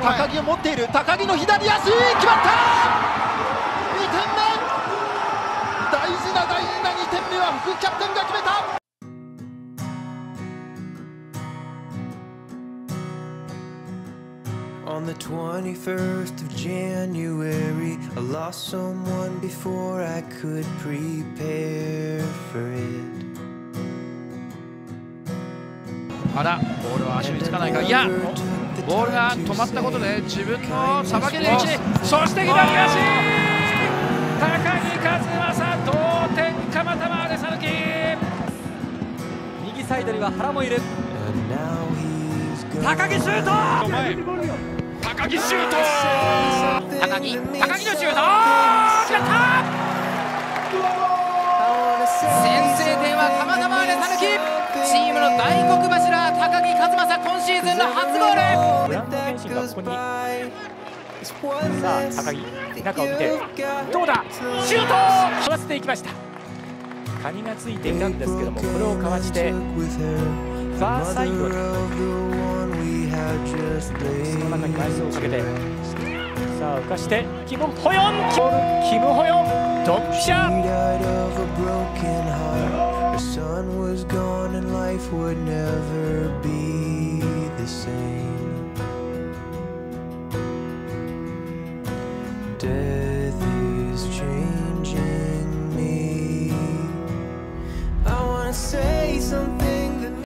高木を持っている。高木の左足決まった！2点目！大事な大事な2点目は副キャプテンが決めた！On the 21st of January, I lost someone before I could prepare for it. あらボールは足につかないか。いやボールが止まったことで自分のさばける位置にそして左足。高木和正同点。蒲田までさぬき右サイドには原もいる.高木シュート！前高木シュート。高木高木のシュート。決まった先制点は蒲田までさぬきチームの大黒柱高木和正今シーズンの初ゴール。ブランド検診がここにさあ高木中を見てどうだ?シュート!かわせていきました。カニがついていたんですけどもこれをかわしてフ With her ァーサイドに。その.中に枚数をかけてさあ浮かしてキム・ホヨンキム・ホヨンドンピシャ death is changing me. I wanna say something.